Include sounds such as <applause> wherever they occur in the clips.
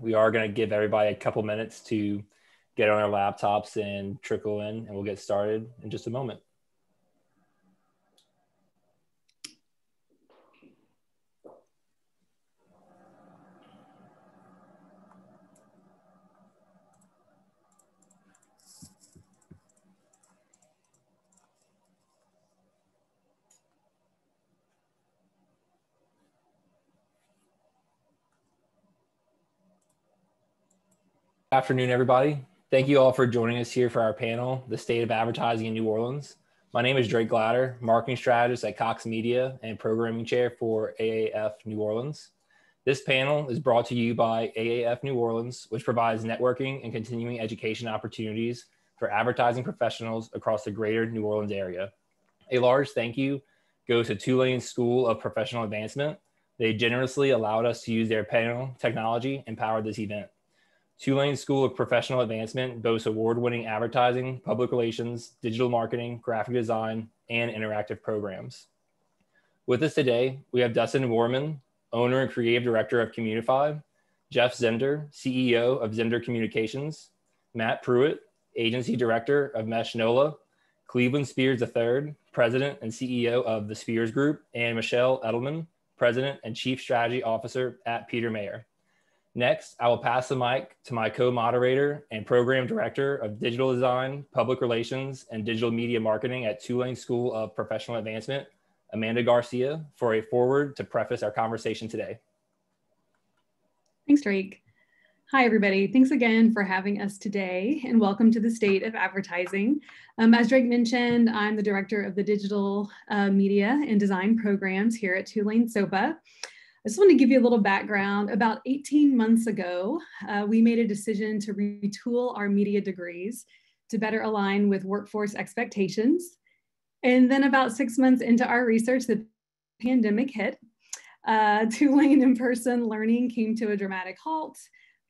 We are going to give everybody a couple minutes to get on their laptops and trickle in, and we'll get started in just a moment. Afternoon, everybody. Thank you all for joining us here for our panel, The State of Advertising in New Orleans. My name is Drake Glatter, Marketing Strategist at Cox Media and Programming Chair for AAF New Orleans. This panel is brought to you by AAF New Orleans, which provides networking and continuing education opportunities for advertising professionals across the greater New Orleans area. A large thank you goes to Tulane School of Professional Advancement. They generously allowed us to use their panel technology and power this event. Tulane School of Professional Advancement boasts award winning advertising, public relations, digital marketing, graphic design, and interactive programs. With us today, we have Dustin Woehrmann, owner and creative director of Communify, Jeff Zehnder, CEO of Zehnder Communications, Matt Preuett, agency director of Mesh NOLA, Cleveland Spears III, president and CEO of the Spears Group, and Michelle Edelman, president and chief strategy officer at Peter Mayer. Next, I will pass the mic to my co-moderator and program director of digital design, public relations, and digital media marketing at Tulane School of Professional Advancement, Amanda Garcia, for a forward to preface our conversation today. Thanks, Drake. Hi, everybody. Thanks again for having us today and welcome to the State of Advertising. Um, as Drake mentioned, I'm the director of the digital uh, media and design programs here at Tulane SOPA. Just want to give you a little background. About 18 months ago, uh, we made a decision to retool our media degrees to better align with workforce expectations. And then about six months into our research, the pandemic hit. Uh, <laughs> Tulane in-person learning came to a dramatic halt.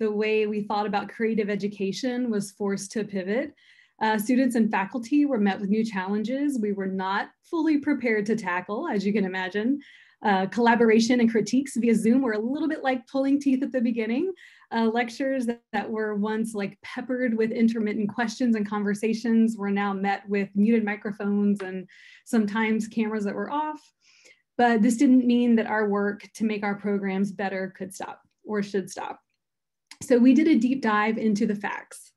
The way we thought about creative education was forced to pivot. Uh, students and faculty were met with new challenges we were not fully prepared to tackle, as you can imagine. Uh, collaboration and critiques via Zoom were a little bit like pulling teeth at the beginning. Uh, lectures that, that, were once like peppered with intermittent questions and conversations were now met with muted microphones and sometimes cameras that were off. But this didn't mean that our work to make our programs better could stop or should stop. So we did a deep dive into the facts,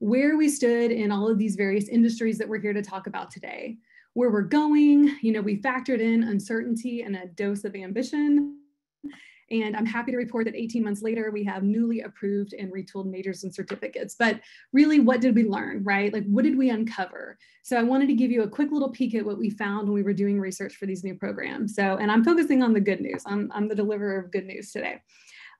where we stood in all of these various industries that we're here to talk about today where we're going. You know, we factored in uncertainty and a dose of ambition. And I'm happy to report that 18 months later, we have newly approved and retooled majors and certificates. But really, what did we learn, right? Like, what did we uncover? So I wanted to give you a quick little peek at what we found when we were doing research for these new programs. So, and I'm focusing on the good news. I'm, I'm the deliverer of good news today.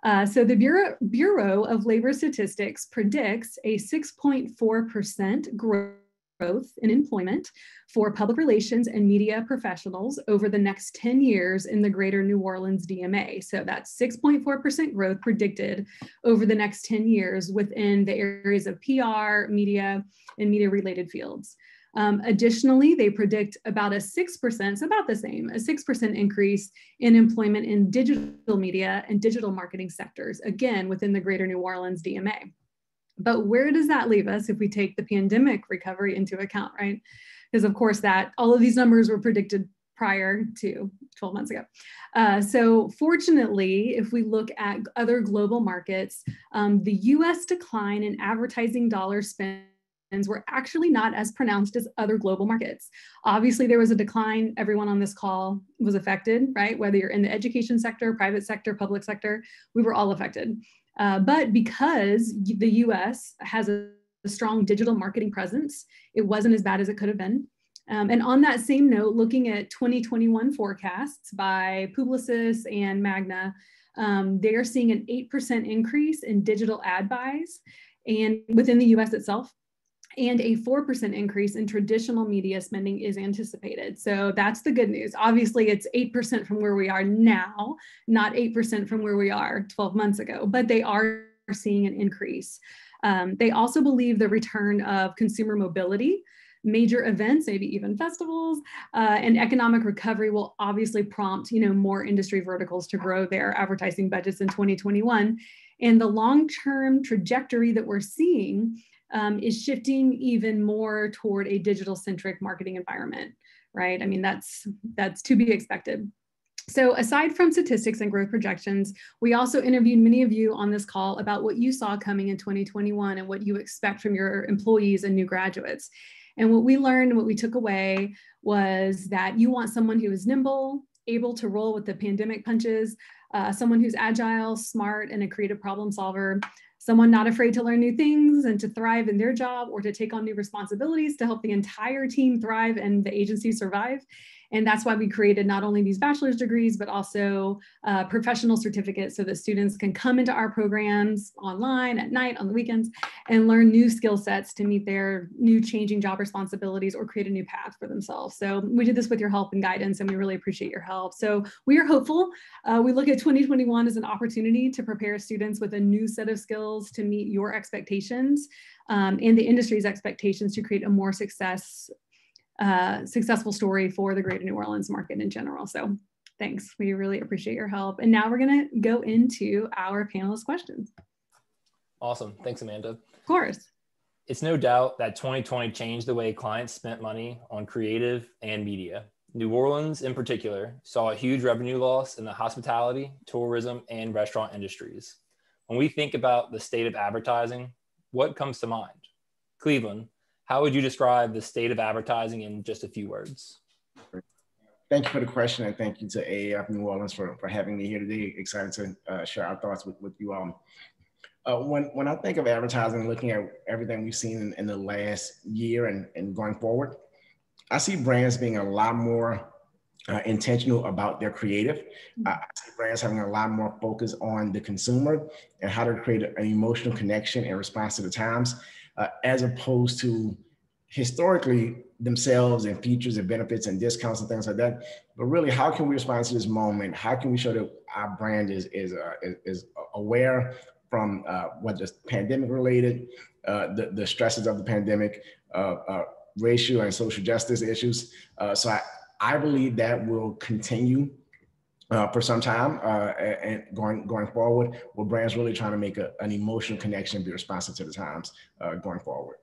Uh, so the Bureau, Bureau of Labor Statistics predicts a 6.4% growth growth in employment for public relations and media professionals over the next 10 years in the greater New Orleans DMA. So that's 6.4% growth predicted over the next 10 years within the areas of PR, media, and media related fields. Um, additionally, they predict about a 6%, so about the same, a 6% increase in employment in digital media and digital marketing sectors, again, within the greater New Orleans DMA. But where does that leave us if we take the pandemic recovery into account, right? Because of course that all of these numbers were predicted prior to 12 months ago. Uh, so fortunately, if we look at other global markets, um, the US decline in advertising dollar spends were actually not as pronounced as other global markets. Obviously, there was a decline. Everyone on this call was affected, right? Whether you're in the education sector, private sector, public sector, we were all affected. Uh, but because the US has a, a, strong digital marketing presence, it wasn't as bad as it could have been. Um, and on that same note, looking at 2021 forecasts by Publicis and Magna, um, they are seeing an 8% increase in digital ad buys and within the US itself and a 4% increase in traditional media spending is anticipated. So that's the good news. Obviously, it's 8% from where we are now, not 8% from where we are 12 months ago, but they are seeing an increase. Um, they also believe the return of consumer mobility major events, maybe even festivals, uh, and economic recovery will obviously prompt, you know, more industry verticals to grow their advertising budgets in 2021. And the long-term trajectory that we're seeing um, is shifting even more toward a digital-centric marketing environment, right? I mean, that's that's to be expected. So aside from statistics and growth projections, we also interviewed many of you on this call about what you saw coming in 2021 and what you expect from your employees and new graduates. And what we learned, what we took away was that you want someone who is nimble, able to roll with the pandemic punches, uh, someone who's agile, smart, and a creative problem solver, someone not afraid to learn new things and to thrive in their job or to take on new responsibilities to help the entire team thrive and the agency survive. And that's why we created not only these bachelor's degrees, but also uh, professional certificates so that students can come into our programs online at night, on the weekends, and learn new skill sets to meet their new changing job responsibilities or create a new path for themselves. So we did this with your help and guidance, and we really appreciate your help. So we are hopeful. Uh, we look at 2021 as an opportunity to prepare students with a new set of skills to meet your expectations um, and the industry's expectations to create a more success uh, successful story for the greater New Orleans market in general. So thanks. We really appreciate your help. And now we're going to go into our panelist questions. Awesome. Thanks, Amanda. Of course. It's no doubt that 2020 changed the way clients spent money on creative and media. New Orleans, in particular, saw a huge revenue loss in the hospitality, tourism, and restaurant industries. When we think about the state of advertising, what comes to mind? Cleveland, how would you describe the state of advertising in just a few words? Thank you for the question, and thank you to AAF New Orleans for, for having me here today. Excited to uh, share our thoughts with, with you all. Uh, when, when I think of advertising, looking at everything we've seen in, in the last year and, and going forward, I see brands being a lot more uh, intentional about their creative. Mm-hmm. I see brands having a lot more focus on the consumer and how to create an emotional connection in response to the times uh, as opposed to historically themselves and features and benefits and discounts and things like that. But really, how can we respond to this moment? How can we show that our brand is is uh, is, aware from uh, whether pandemic related, uh, the the stresses of the pandemic, uh, uh, racial and social justice issues. Uh, so I I believe that will continue uh, for some time uh, and going going forward, where brands really trying to make a, an emotional connection, be responsive to the times uh, going forward.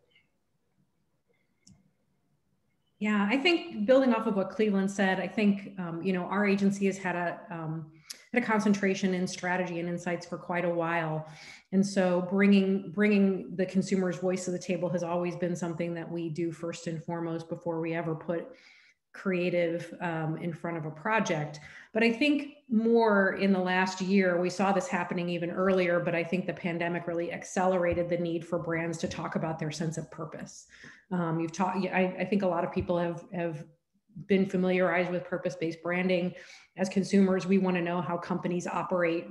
Yeah, I think building off of what Cleveland said, I think um, you know our agency has had a um, had a concentration in strategy and insights for quite a while, and so bringing bringing the consumer's voice to the table has always been something that we do first and foremost before we ever put creative um, in front of a project. But I think more in the last year, we saw this happening even earlier, but I think the pandemic really accelerated the need for brands to talk about their sense of purpose. Um, you've taught, I, I think a lot of people have, have been familiarized with purpose-based branding. As consumers, we want to know how companies operate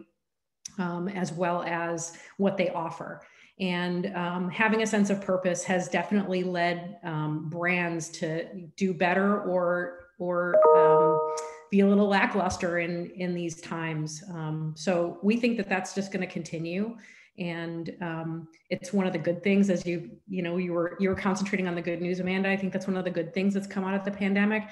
um, as well as what they offer. And um, having a sense of purpose has definitely led um, brands to do better or or um, be a little lackluster in in these times. Um, so we think that that's just going to continue, and um, it's one of the good things. As you you know you were you were concentrating on the good news, Amanda. I think that's one of the good things that's come out of the pandemic.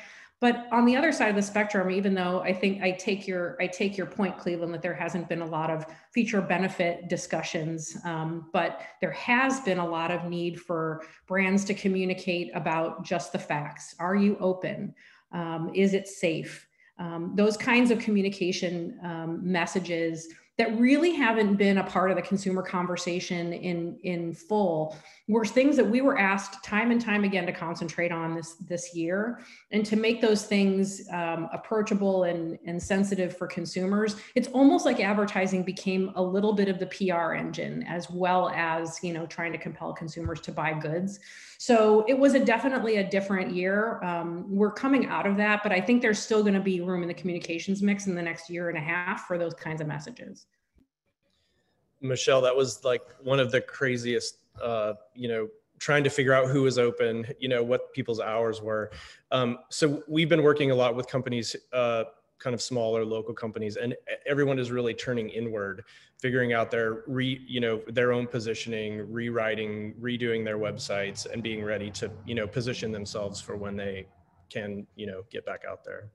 But on the other side of the spectrum, even though I think I take your I take your point, Cleveland, that there hasn't been a lot of feature benefit discussions, um, but there has been a lot of need for brands to communicate about just the facts. Are you open? Um, is it safe? Um, those kinds of communication um, messages that really haven't been a part of the consumer conversation in in full were things that we were asked time and time again to concentrate on this this year and to make those things um, approachable and and sensitive for consumers. It's almost like advertising became a little bit of the pr engine as well as you know trying to compel consumers to buy goods. So it was a definitely a different year. Um, we're coming out of that but i think there's still going to be room in the communications mix in the next year and a half for those kinds of messages michelle that was like one of the craziest uh, you know, trying to figure out who was open, you know, what people's hours were. Um, so we've been working a lot with companies, uh, kind of smaller local companies, and everyone is really turning inward, figuring out their re, you know, their own positioning, rewriting, redoing their websites, and being ready to, you know, position themselves for when they can, you know, get back out there.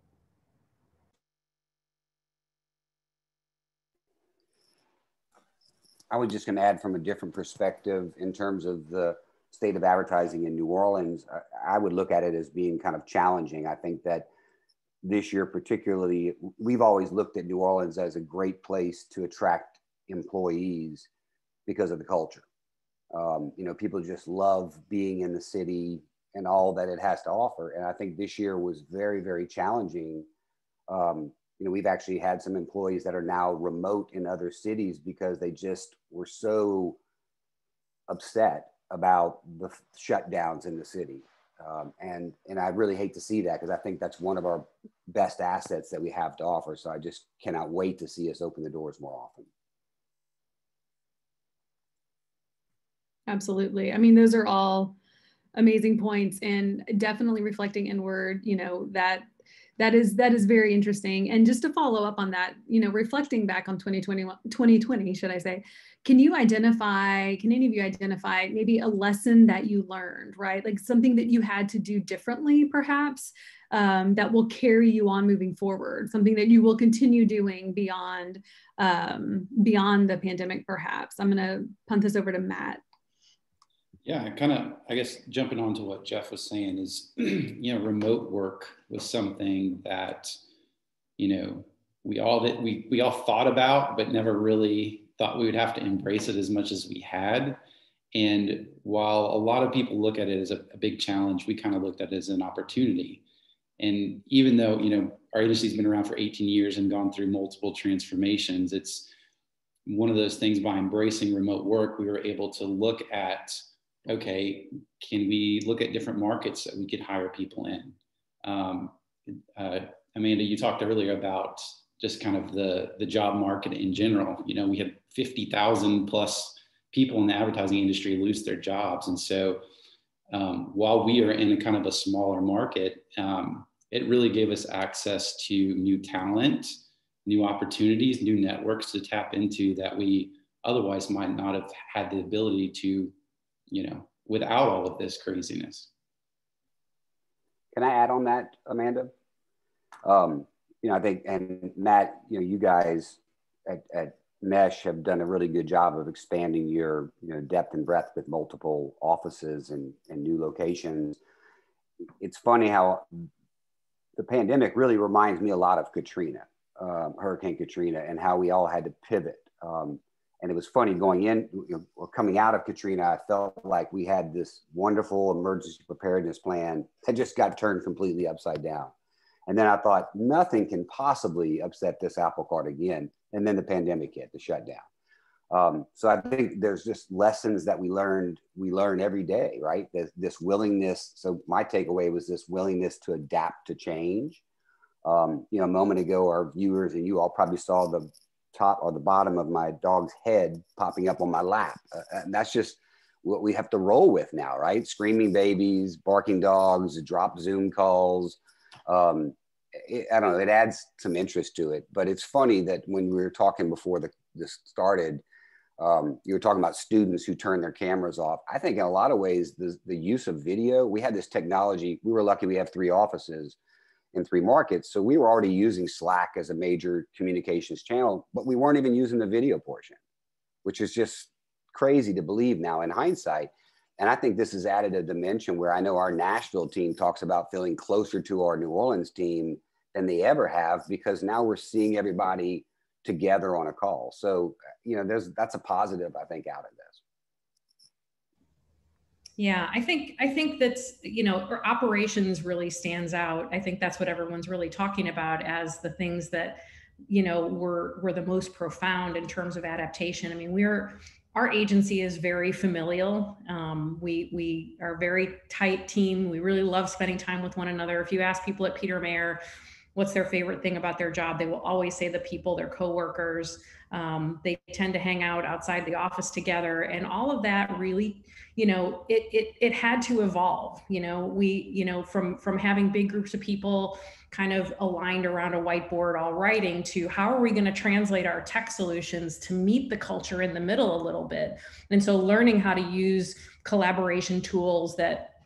I was just going to add from a different perspective in terms of the state of advertising in New Orleans. I, would look at it as being kind of challenging. I think that this year, particularly, we've always looked at New Orleans as a great place to attract employees because of the culture. Um, you know, people just love being in the city and all that it has to offer. And I think this year was very, very challenging. Um, you know, we've actually had some employees that are now remote in other cities because they just were so upset about the shutdowns in the city. Um, and and I really hate to see that because I think that's one of our best assets that we have to offer. So I just cannot wait to see us open the doors more often. Absolutely. I mean, those are all amazing points and definitely reflecting inward, you know, that that is that is very interesting. And just to follow up on that you know reflecting back on 2020 2020 should i say can you identify can any of you identify maybe a lesson that you learned right? Like something that you had to do differently perhaps um, that will carry you on moving forward something that you will continue doing beyond um, beyond the pandemic perhaps? I'm going to punt this over to matt yeah, kind of, I guess, jumping on to what Jeff was saying is, <clears throat> you know, remote work was something that, you know, we all we we all thought about, but never really thought we would have to embrace it as much as we had. And while a lot of people look at it as a, a big challenge, we kind of looked at it as an opportunity. And even though, you know, our agency's been around for 18 years and gone through multiple transformations, it's one of those things by embracing remote work, we were able to look at okay, can we look at different markets that we could hire people in? Um, uh, Amanda, you talked earlier about just kind of the, the job market in general. You know, we had 50,000 plus people in the advertising industry lose their jobs. And so um, while we are in a kind of a smaller market, um, it really gave us access to new talent, new opportunities, new networks to tap into that we otherwise might not have had the ability to you know, without all of this craziness. Can I add on that, Amanda? Um, you know, I think, and Matt, you know, you guys at, at Mesh have done a really good job of expanding your, you know, depth and breadth with multiple offices and, and new locations. It's funny how the pandemic really reminds me a lot of Katrina, um, Hurricane Katrina, and how we all had to pivot. Um, and it was funny going in or coming out of Katrina. I felt like we had this wonderful emergency preparedness plan that just got turned completely upside down. And then I thought nothing can possibly upset this apple cart again. And then the pandemic hit, the shutdown. Um, so I think there's just lessons that we learned. We learn every day, right? This, this willingness. So my takeaway was this willingness to adapt to change. Um, you know, a moment ago, our viewers and you all probably saw the top or the bottom of my dog's head popping up on my lap. Uh, and that's just what we have to roll with now, right? Screaming babies, barking dogs, drop Zoom calls. Um, it, I don't know, it adds some interest to it. But it's funny that when we were talking before the, this started, um, you were talking about students who turn their cameras off. I think in a lot of ways, the, the use of video, we had this technology. We were lucky we have three offices in three markets. So we were already using Slack as a major communications channel, but we weren't even using the video portion, which is just crazy to believe now in hindsight. And I think this has added a dimension where I know our Nashville team talks about feeling closer to our New Orleans team than they ever have because now we're seeing everybody together on a call. So, you know, there's that's a positive I think out of. Yeah, I think I think that's you know operations really stands out. I think that's what everyone's really talking about as the things that you know were were the most profound in terms of adaptation. I mean, we're our agency is very familial. Um, we we are a very tight team. We really love spending time with one another. If you ask people at Peter Mayer what's their favorite thing about their job, they will always say the people, their coworkers. Um, they tend to hang out outside the office together, and all of that really you know it, it it had to evolve. You know we you know from from having big groups of people kind of aligned around a whiteboard all writing to how are we going to translate our tech solutions to meet the culture in the middle a little bit? And so learning how to use collaboration tools that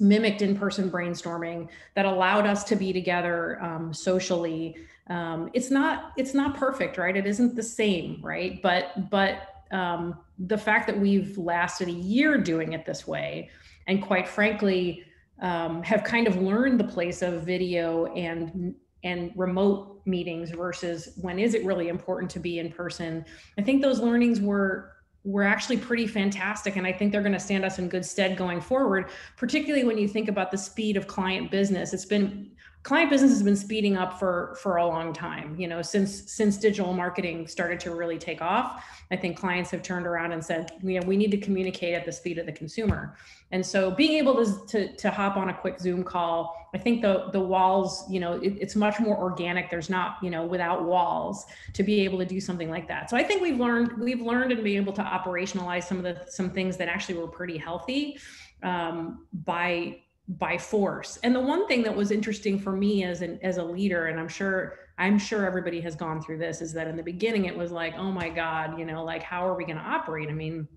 mimicked in-person brainstorming that allowed us to be together um, socially um, it's not it's not perfect right it isn't the same right but but um, the fact that we've lasted a year doing it this way, and quite frankly, um, have kind of learned the place of video and and remote meetings versus when is it really important to be in person. I think those learnings were were actually pretty fantastic and i think they're going to stand us in good stead going forward particularly when you think about the speed of client business. It's been client business has been speeding up for for a long time you know since since digital marketing started to really take off. I think clients have turned around and said you know we need to communicate at the speed of the consumer. And so being able to to, to hop on a quick zoom call i think the the walls you know it, it's much more organic. There's not you know without walls to be able to do something like that. So i think we've learned we've learned and be able to operationalize some of the some things that actually were pretty healthy um, by by force. And the one thing that was interesting for me as an as a leader, and I'm sure I'm sure everybody has gone through this, is that in the beginning it was like, oh my God, you know, like how are we going to operate? I mean,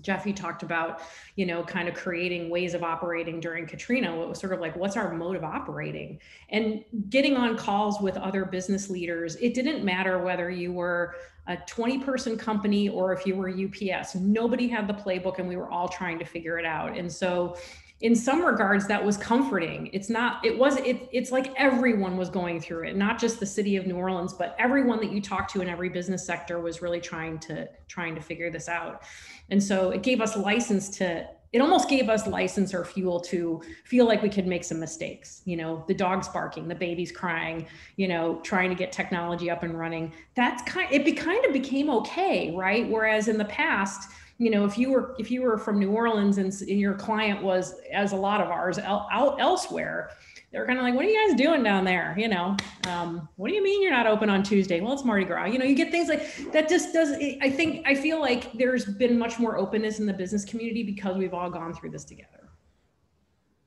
Jeffy talked about, you know, kind of creating ways of operating during Katrina. It was sort of like, what's our mode of operating? And getting on calls with other business leaders, it didn't matter whether you were a 20 person company or if you were UPS. Nobody had the playbook and we were all trying to figure it out. And so in some regards that was comforting. It's not it was it, it's like everyone was going through it not just the city of new orleans but everyone that you talked to in every business sector was really trying to trying to figure this out. And so it gave us license to it almost gave us license or fuel to feel like we could make some mistakes you know the dog's barking the baby's crying you know trying to get technology up and running. That's kind it be, kind of became okay right? Whereas in the past you know if you were if you were from new orleans and, your client was as a lot of ours el- out elsewhere they're kind of like what are you guys doing down there? You know um, what do you mean you're not open on tuesday? Well it's mardi gras. You know you get things like that just does i think i feel like there's been much more openness in the business community because we've all gone through this together.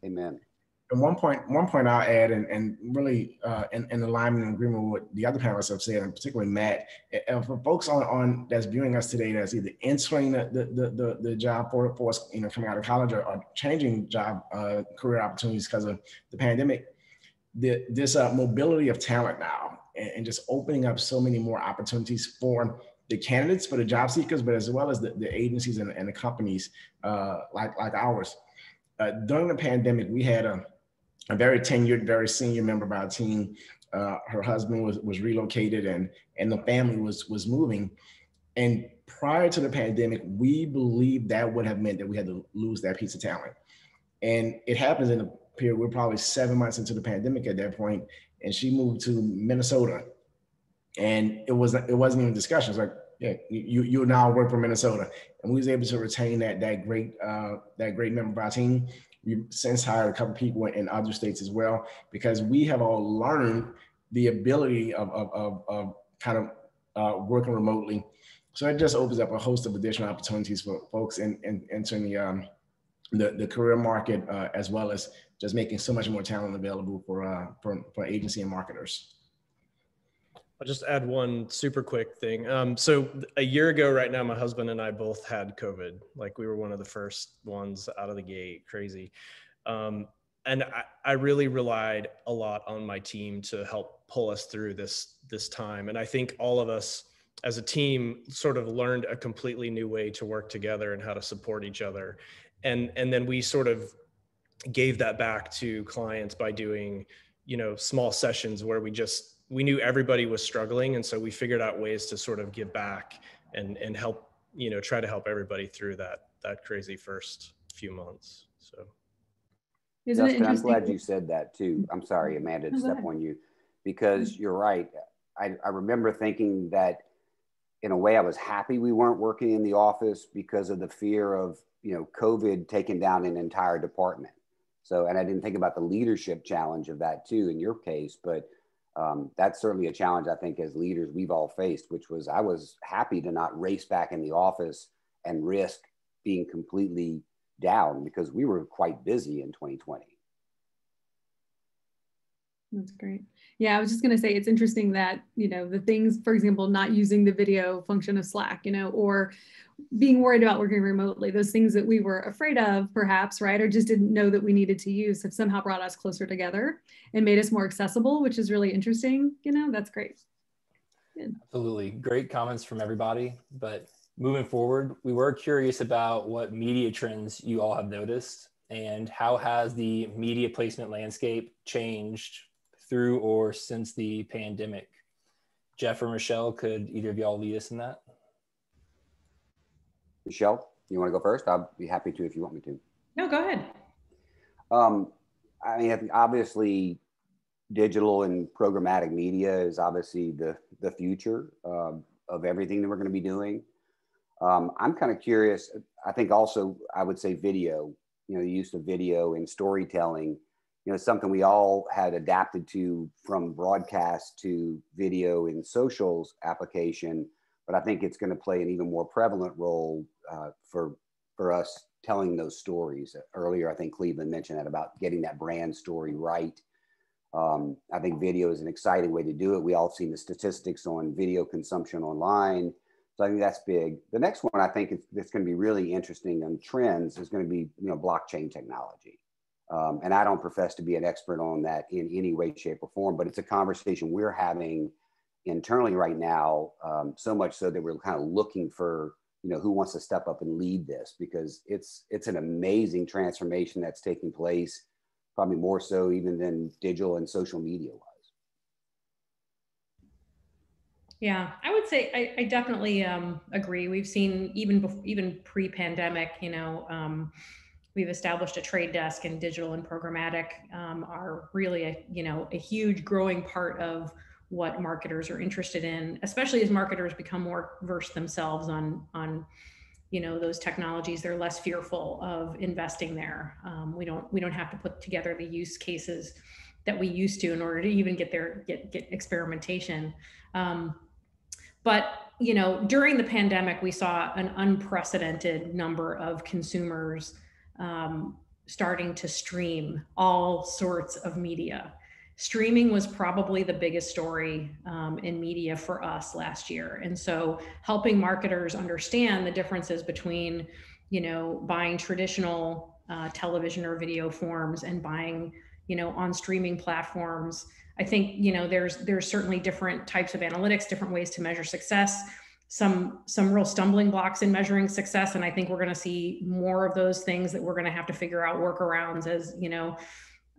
Amen and one point, one point I'll add, and, and really uh, in, in alignment and agreement with the other panelists have said, and particularly Matt, and for folks on, on that's viewing us today that's either entering the, the, the, the job for, force, you know, coming out of college or, or changing job uh, career opportunities because of the pandemic, the, this uh, mobility of talent now and, and, just opening up so many more opportunities for the candidates, for the job seekers, but as well as the, the agencies and, and the companies uh, like, like ours. Uh, during the pandemic, we had a a very tenured, very senior member of our team. Uh, her husband was, was relocated and, and the family was, was moving. And prior to the pandemic, we believed that would have meant that we had to lose that piece of talent. And it happens in a period, we're probably seven months into the pandemic at that point, and she moved to Minnesota. And it wasn't it wasn't even discussion. It's like, yeah, you you now work for Minnesota. And we was able to retain that that great uh, that great member of our team. We've since hired a couple people in other states as well because we have all learned the ability of, of, of, of kind of uh, working remotely. So it just opens up a host of additional opportunities for folks in, in entering the, um, the, the career market uh, as well as just making so much more talent available for, uh, for, for agency and marketers. I'll just add one super quick thing. Um, so a year ago, right now, my husband and I both had COVID. Like we were one of the first ones out of the gate. Crazy. Um, and I, I really relied a lot on my team to help pull us through this this time. And I think all of us as a team sort of learned a completely new way to work together and how to support each other. And and then we sort of gave that back to clients by doing you know small sessions where we just we knew everybody was struggling and so we figured out ways to sort of give back and and help you know try to help everybody through that that crazy first few months so Isn't Dustin, I'm glad you said that too. I'm sorry, Amanda, to step on you because you're right. I, I remember thinking that in a way I was happy we weren't working in the office because of the fear of, you know, COVID taking down an entire department. So, and I didn't think about the leadership challenge of that too in your case, but um, that's certainly a challenge I think as leaders we've all faced, which was I was happy to not race back in the office and risk being completely down because we were quite busy in 2020. That's great. Yeah, I was just going to say it's interesting that, you know, the things, for example, not using the video function of Slack, you know, or being worried about working remotely, those things that we were afraid of, perhaps, right, or just didn't know that we needed to use have somehow brought us closer together and made us more accessible, which is really interesting. You know, that's great. Good. Absolutely. Great comments from everybody. But moving forward, we were curious about what media trends you all have noticed and how has the media placement landscape changed through or since the pandemic? Jeff or Michelle, could either of y'all lead us in that? Michelle, you want to go first? I'll be happy to if you want me to. No, go ahead. Um, I mean, obviously, digital and programmatic media is obviously the the future uh, of everything that we're going to be doing. Um, I'm kind of curious. I think also I would say video. You know, the use of video and storytelling. You know, something we all had adapted to from broadcast to video in socials application. But I think it's going to play an even more prevalent role uh, for for us telling those stories. Earlier, I think Cleveland mentioned that about getting that brand story right. Um, I think video is an exciting way to do it. We all seen the statistics on video consumption online. So I think that's big. The next one I think that's going to be really interesting on trends is going to be you know blockchain technology. Um, and I don't profess to be an expert on that in any way, shape, or form, but it's a conversation we're having internally right now. Um, so much so that we're kind of looking for you know who wants to step up and lead this because it's it's an amazing transformation that's taking place probably more so even than digital and social media wise yeah i would say i, I definitely um, agree we've seen even before, even pre-pandemic you know um, we've established a trade desk and digital and programmatic um, are really a you know a huge growing part of what marketers are interested in, especially as marketers become more versed themselves on on you know those technologies. They're less fearful of investing there. Um, we don't we don't have to put together the use cases that we used to in order to even get there get get experimentation. Um, but you know during the pandemic we saw an unprecedented number of consumers um, starting to stream all sorts of media. Streaming was probably the biggest story um, in media for us last year. And so helping marketers understand the differences between you know buying traditional uh, television or video forms and buying you know on streaming platforms. I think you know there's there's certainly different types of analytics different ways to measure success some some real stumbling blocks in measuring success. And i think we're going to see more of those things that we're going to have to figure out workarounds as you know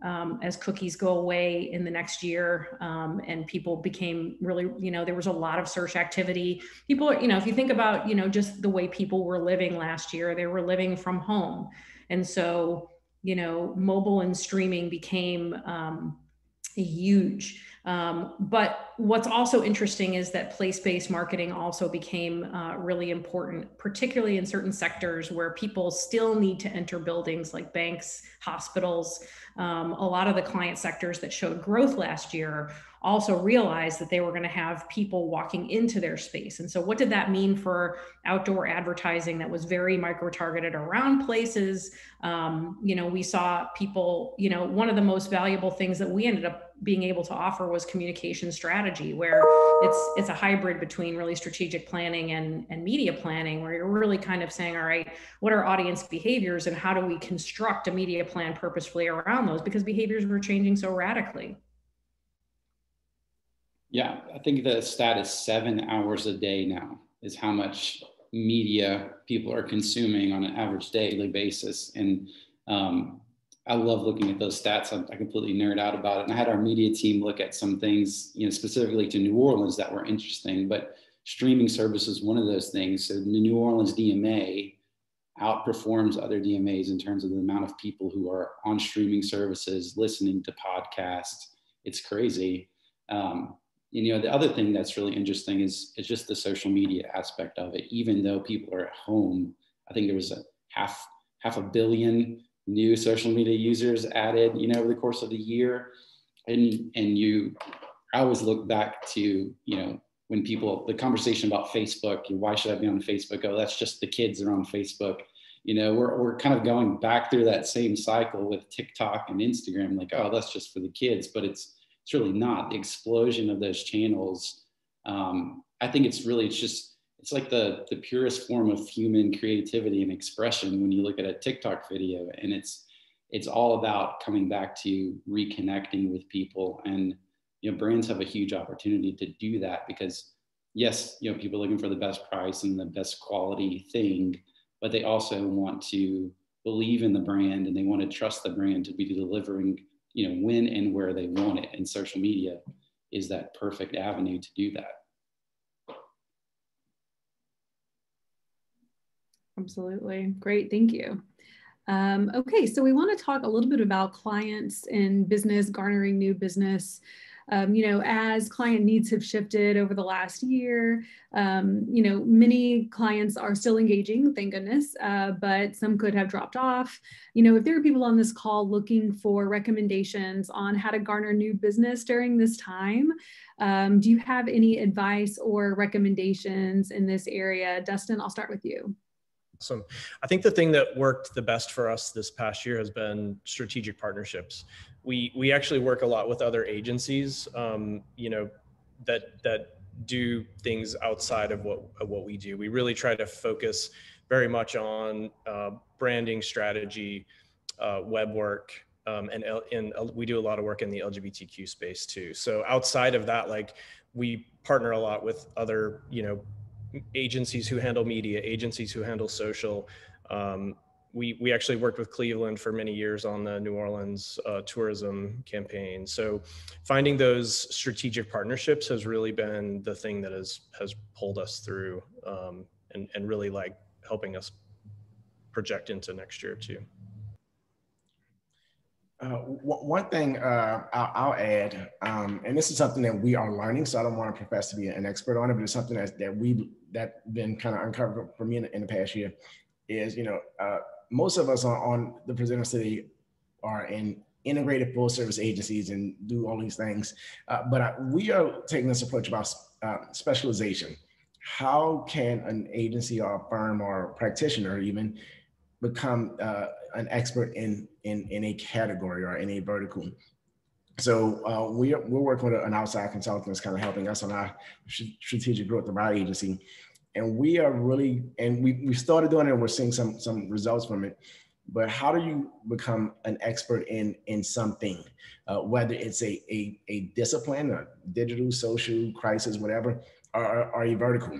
um, as cookies go away in the next year. Um, and people became really you know there was a lot of search activity. People you know if you think about you know just the way people were living last year they were living from home. And so you know mobile and streaming became um, huge um, but what's also interesting is that place-based marketing also became uh, really important, particularly in certain sectors where people still need to enter buildings like banks, hospitals. Um, a lot of the client sectors that showed growth last year also realized that they were going to have people walking into their space. And so, what did that mean for outdoor advertising that was very micro targeted around places? Um, you know, we saw people, you know, one of the most valuable things that we ended up being able to offer was communication strategy, where it's it's a hybrid between really strategic planning and, and media planning, where you're really kind of saying, all right, what are audience behaviors and how do we construct a media plan purposefully around those? Because behaviors were changing so radically. Yeah, I think the stat is seven hours a day now is how much media people are consuming on an average daily basis. And um, I love looking at those stats. I, I, completely nerd out about it. And I had our media team look at some things, you know, specifically to New Orleans that were interesting. But streaming service is one of those things. So the New Orleans DMA outperforms other DMAs in terms of the amount of people who are on streaming services, listening to podcasts. It's crazy. Um, you know the other thing that's really interesting is is just the social media aspect of it. Even though people are at home i think there was a half half a billion new social media users added you know over the course of the year. And and you i always look back to you know when people the conversation about facebook why should i be on facebook? Oh that's just the kids are on facebook. You know we're, we're kind of going back through that same cycle with tiktok and instagram like oh that's just for the kids but it's it's really not the explosion of those channels. Um, I think it's really, it's just, it's like the, the purest form of human creativity and expression when you look at a TikTok video and it's, it's all about coming back to reconnecting with people and, you know, brands have a huge opportunity to do that because yes, you know, people are looking for the best price and the best quality thing, but they also want to believe in the brand and they want to trust the brand to be delivering, you know, when and where they want it. And social media is that perfect avenue to do that. Absolutely. Great. Thank you. Um, okay, so we want to talk a little bit about clients in business, garnering new business. Um, you know, as client needs have shifted over the last year, um, you know, many clients are still engaging, thank goodness, uh, but some could have dropped off. You know, if there are people on this call looking for recommendations on how to garner new business during this time, um, do you have any advice or recommendations in this area? Dustin, I'll start with you. Awesome. I think the thing that worked the best for us this past year has been strategic partnerships. We we actually work a lot with other agencies, um, you know, that that do things outside of what of what we do. We really try to focus very much on uh, branding strategy, uh, web work, um, and and we do a lot of work in the LGBTQ space too. So outside of that, like we partner a lot with other you know agencies who handle media, agencies who handle social. Um, we, we actually worked with Cleveland for many years on the New Orleans uh, tourism campaign. So finding those strategic partnerships has really been the thing that has has pulled us through um, and, and really like helping us project into next year too. Uh, one thing uh, I'll, I'll, add, um, and this is something that we are learning, so I don't want to profess to be an expert on it, but it's something that, that we that been kind of uncovered for me in, in, the past year. Is you know uh, most of us on, on the presenter city are in integrated full service agencies and do all these things, uh, but I, we are taking this approach about uh, specialization. How can an agency or a firm or a practitioner even become uh, an expert in, in, in a category or in a vertical. So uh, we are, we're working with an outside consultant that's kind of helping us on our strategic growth of our agency. And we are really, and we, we started doing it and we're seeing some, some results from it. But how do you become an expert in, in something, uh, whether it's a, a, a discipline, a digital, social, crisis, whatever, or, or a vertical?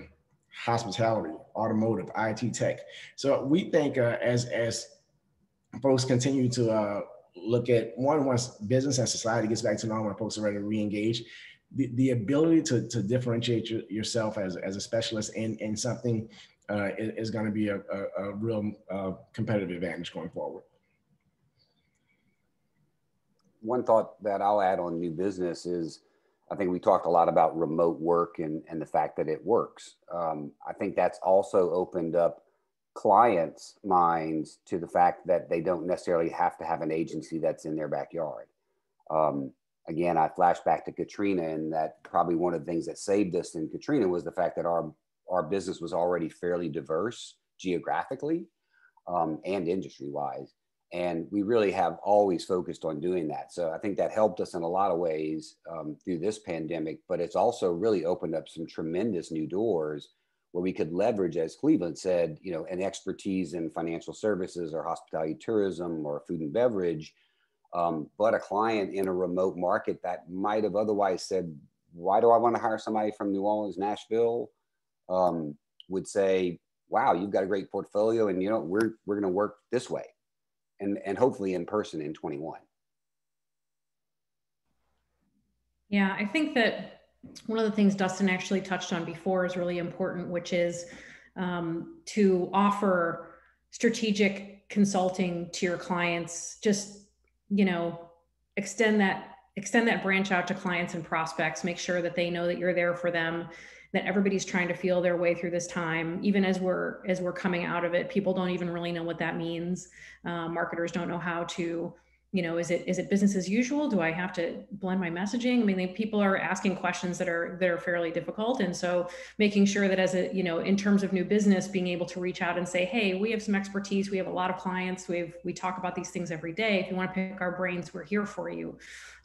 hospitality, automotive, IT tech. So we think uh, as as folks continue to uh, look at one once business and society gets back to normal folks are ready to re-engage, the, the ability to, to differentiate your, yourself as, as a specialist in, in something uh, is, going to be a, a, a real uh, competitive advantage going forward. One thought that I'll add on new business is I think we talked a lot about remote work and, and the fact that it works. Um, I think that's also opened up clients' minds to the fact that they don't necessarily have to have an agency that's in their backyard. Um, again, I flash back to Katrina, and that probably one of the things that saved us in Katrina was the fact that our our business was already fairly diverse geographically um, and industry wise. And we really have always focused on doing that. So I think that helped us in a lot of ways um, through this pandemic, but it's also really opened up some tremendous new doors where we could leverage, as Cleveland said, you know, an expertise in financial services or hospitality tourism or food and beverage. Um, but a client in a remote market that might have otherwise said, why do I want to hire somebody from New Orleans, Nashville? Um, would say, wow, you've got a great portfolio and you know, we're, we're going to work this way and, and hopefully in person in 21. Yeah, I think that one of the things Dustin actually touched on before is really important, which is um, to offer strategic consulting to your clients. Just you know, extend that extend that branch out to clients and prospects. Make sure that they know that you're there for them that everybody's trying to feel their way through this time even as we're as we're coming out of it people don't even really know what that means uh, marketers don't know how to you know is it is it business as usual? Do i have to blend my messaging? I mean people are asking questions that are that are fairly difficult. And so making sure that as a you know in terms of new business being able to reach out and say hey we have some expertise. We have a lot of clients. We have we talk about these things every day. If you want to pick our brains we're here for you.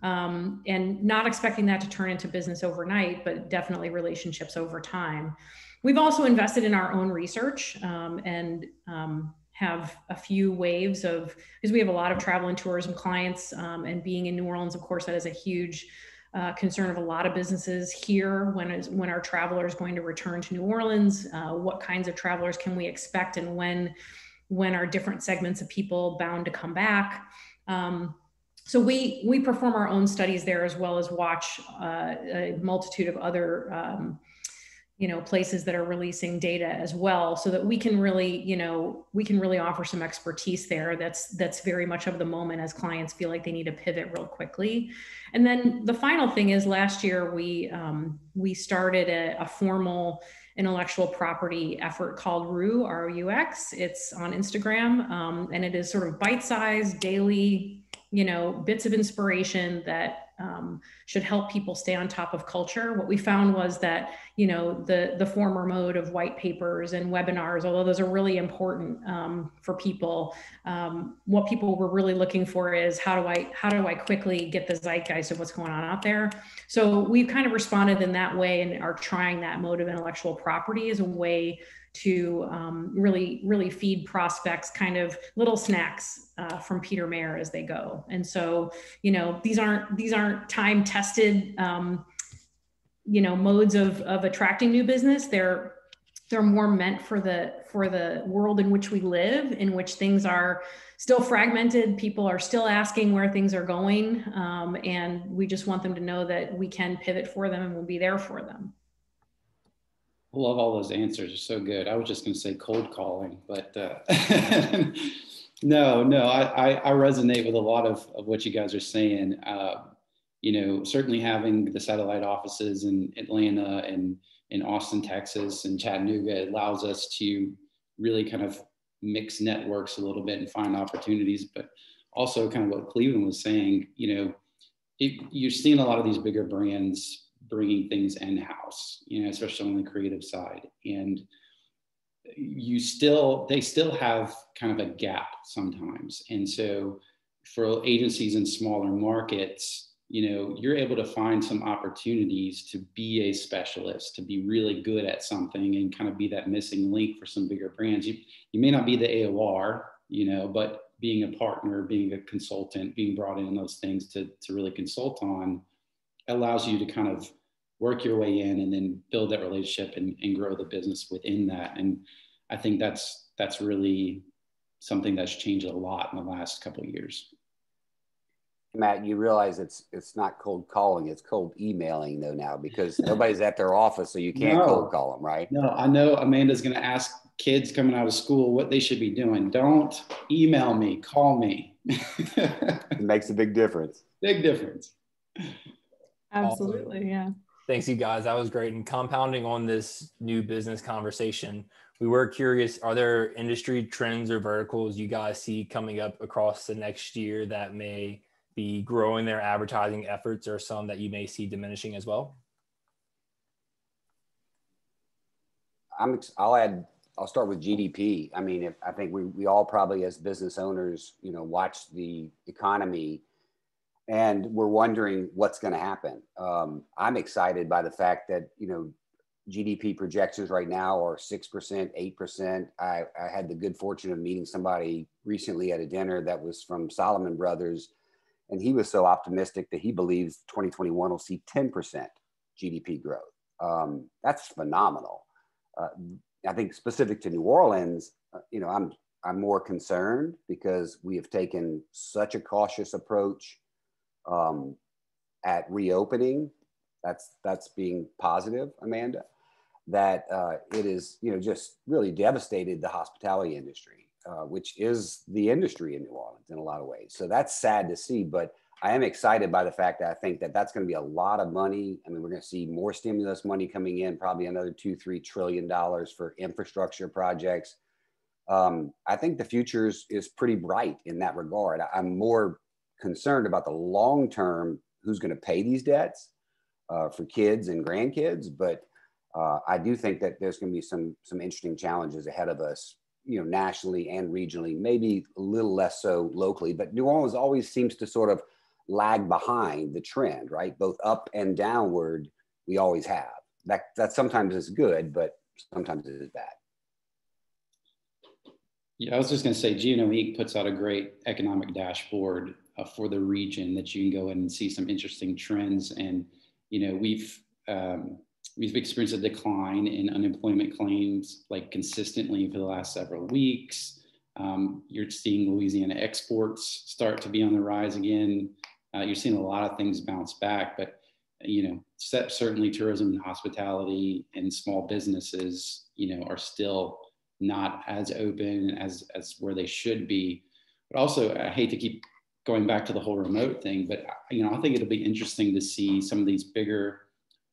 Um, and not expecting that to turn into business overnight but definitely relationships over time. We've also invested in our own research um, and um, have a few waves of because we have a lot of travel and tourism clients um, and being in new orleans of course that is a huge uh, concern of a lot of businesses here when is when our traveler is going to return to New Orleans. Uh, what kinds of travelers can we expect, and when when are different segments of people bound to come back? Um, so we we perform our own studies there as well as watch uh, a multitude of other um, you know places that are releasing data as well so that we can really you know we can really offer some expertise there that's that's very much of the moment as clients feel like they need to pivot real quickly and then the final thing is last year we um, we started a, a formal intellectual property effort called RU, R-U-X. It's on Instagram, um, and it is sort of bite-sized, daily, you know, bits of inspiration that um, should help people stay on top of culture. What we found was that you know the the former mode of white papers and webinars, although those are really important um, for people, um, what people were really looking for is how do I how do I quickly get the zeitgeist of what's going on out there. So we've kind of responded in that way and are trying that mode of intellectual property as a way to um, really really feed prospects kind of little snacks uh, from Peter Mayer as they go. And so you know these aren't these aren't time tested um, you know modes of of attracting new business. They're they're more meant for the for the world in which we live, in which things are still fragmented. People are still asking where things are going, um, and we just want them to know that we can pivot for them and we'll be there for them. Love all those answers. They're so good. I was just going to say cold calling, but uh, <laughs> no, no, I, I, I, resonate with a lot of, of what you guys are saying. Uh, you know, certainly having the satellite offices in Atlanta and in Austin, Texas, and Chattanooga allows us to really kind of mix networks a little bit and find opportunities. But also, kind of what Cleveland was saying, you know, it, you're seeing a lot of these bigger brands bringing things in house, you know, especially on the creative side. And you still, they still have kind of a gap sometimes. And so for agencies in smaller markets, you know, you're able to find some opportunities to be a specialist, to be really good at something and kind of be that missing link for some bigger brands. You, you may not be the AOR, you know, but being a partner, being a consultant, being brought in those things to, to really consult on allows you to kind of work your way in and then build that relationship and, and grow the business within that. And I think that's that's really something that's changed a lot in the last couple of years. Matt, you realize it's it's not cold calling; it's cold emailing though now because nobody's at their office, so you can't no, cold call them, right? No, I know Amanda's going to ask kids coming out of school what they should be doing. Don't email me, call me. <laughs> it makes a big difference. Big difference. Absolutely, awesome. yeah. Thanks, you guys. That was great. And compounding on this new business conversation, we were curious are there industry trends or verticals you guys see coming up across the next year that may be growing their advertising efforts or some that you may see diminishing as well? I'm, I'll add, I'll start with GDP. I mean, if, I think we, we all probably as business owners, you know, watch the economy and we're wondering what's going to happen. Um, I'm excited by the fact that you know GDP projections right now are six percent, eight percent. I, had the good fortune of meeting somebody recently at a dinner that was from Salomon Brothers, and he was so optimistic that he believes 2021 will see 10 percent GDP growth. Um, that's phenomenal. Uh, I think specific to New Orleans, uh, you know, I'm I'm more concerned because we have taken such a cautious approach um, at reopening. That's that's being positive, Amanda. That uh, it is you know just really devastated the hospitality industry, uh, which is the industry in New Orleans in a lot of ways. So that's sad to see, but I am excited by the fact that I think that that's going to be a lot of money. I mean, we're going to see more stimulus money coming in, probably another two, three trillion dollars for infrastructure projects. Um, I think the future is, is pretty bright in that regard. I'm more concerned about the long term who's going to pay these debts uh, for kids and grandkids but uh, i do think that there's going to be some some interesting challenges ahead of us you know nationally and regionally maybe a little less so locally but new orleans always seems to sort of lag behind the trend right? Both up and downward we always have. That that sometimes is good but sometimes it is bad. Yeah, I was just going to say, GNOE puts out a great economic dashboard uh, for the region that you can go in and see some interesting trends. And you know, we've um, we've experienced a decline in unemployment claims like consistently for the last several weeks. Um, you're seeing Louisiana exports start to be on the rise again. Uh, you're seeing a lot of things bounce back, but you know, certainly tourism and hospitality and small businesses, you know, are still not as open as as where they should be. But also, I hate to keep going back to the whole remote thing, but you know, I think it'll be interesting to see some of these bigger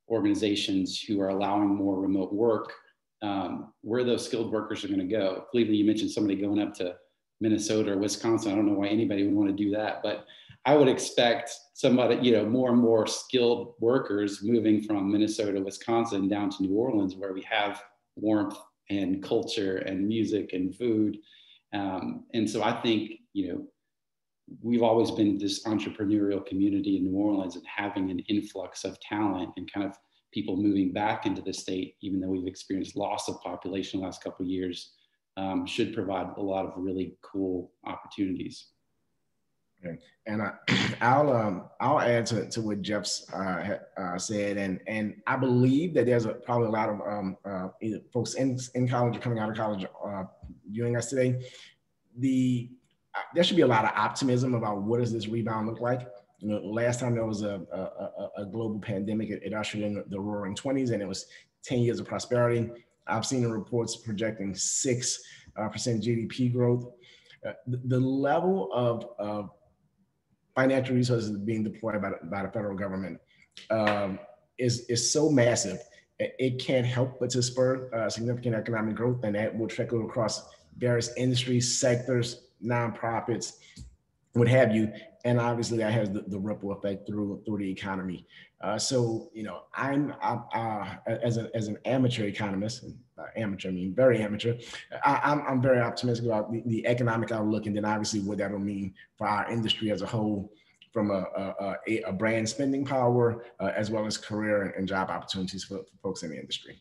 organizations who are allowing more remote work, um, where those skilled workers are going to go. Cleveland, you mentioned somebody going up to Minnesota or Wisconsin. I don't know why anybody would want to do that, but I would expect somebody, you know, more and more skilled workers moving from Minnesota, Wisconsin down to New Orleans, where we have warmth and culture and music and food. Um, and so I think, you know, we've always been this entrepreneurial community in New Orleans and having an influx of talent and kind of people moving back into the state, even though we've experienced loss of population the last couple years, um, should provide a lot of really cool opportunities. Okay. And I, <clears throat> will um, I'll add to, to what Jeff's uh, uh, said, and and I believe that there's a, probably a lot of um, uh, folks in in college or coming out of college uh, viewing us today. The there should be a lot of optimism about what does this rebound look like. You know, last time there was a, a, a global pandemic, it, it, ushered in the roaring 20s, and it was 10 years of prosperity. I've seen the reports projecting six uh, percent GDP growth. The, the, level of, of financial resources being deployed by the, by the federal government um, is, is so massive, it can't help but to spur uh, significant economic growth, and that will trickle across various industries, sectors, nonprofits, what have you. And obviously, that has the, the ripple effect through through the economy. Uh, so, you know, I'm, I'm uh, as, a, as an amateur economist, uh, amateur, I mean very amateur, I, am I'm, I'm very optimistic about the, the, economic outlook and then obviously what that'll mean for our industry as a whole from a, a, a brand spending power uh, as well as career and job opportunities for, for, folks in the industry.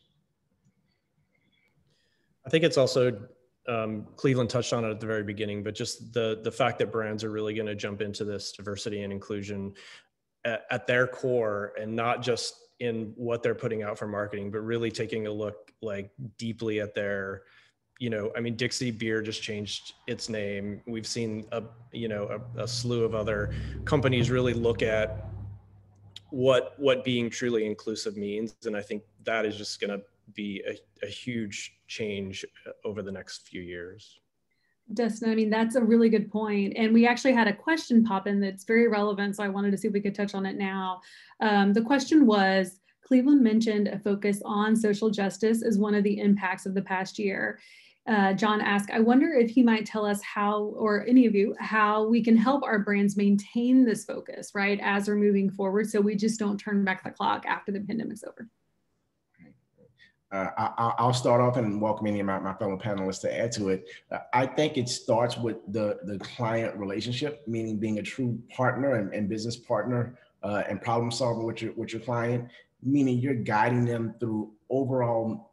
I think it's also um, Cleveland touched on it at the very beginning, but just the the fact that brands are really going to jump into this diversity and inclusion at, at, their core, and not just in what they're putting out for marketing, but really taking a look like deeply at their, you know, I mean, Dixie Beer just changed its name. We've seen a you know a, a slew of other companies really look at what what being truly inclusive means, and I think that is just going to be a, a huge change uh, over the next few years. Dustin, I mean, that's a really good point. And we actually had a question pop in that's very relevant. So I wanted to see if we could touch on it now. Um, the question was Cleveland mentioned a focus on social justice as one of the impacts of the past year. Uh, John asked, I wonder if he might tell us how, or any of you, how we can help our brands maintain this focus, right, as we're moving forward so we just don't turn back the clock after the pandemic's over. Uh, I, will start off and welcome any of my, my fellow panelists to add to it. Uh, I think it starts with the, the client relationship, meaning being a true partner and, and business partner uh, and problem solver with your, with your client, meaning you're guiding them through overall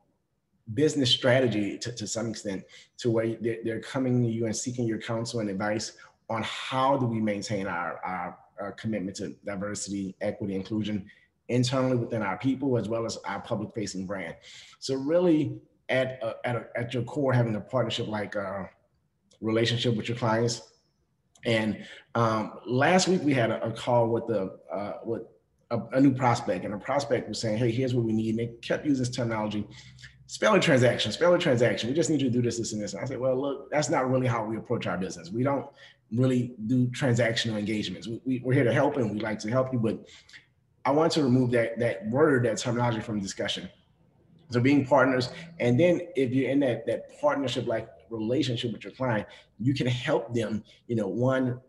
business strategy to, to some extent to where they're, they're coming to you and seeking your counsel and advice on how do we maintain our, our, our commitment to diversity, equity, inclusion, internally within our people as well as our public facing brand. So really at, uh, at, a, at your core, having a partnership like a uh, relationship with your clients. And um, last week we had a, a call with the uh, with a, a, new prospect, and a prospect was saying, "Hey, here's what we need." And they kept using this terminology: spell a transaction, spell a transaction. We just need you to do this, this, and this. And I said, "Well, look, that's not really how we approach our business. We don't really do transactional engagements. We, we, we're here to help, and we like to help you, but I want to remove that that word, that terminology from discussion. So being partners, and then if you're in that that partnership like relationship with your client, you can help them. You know, one,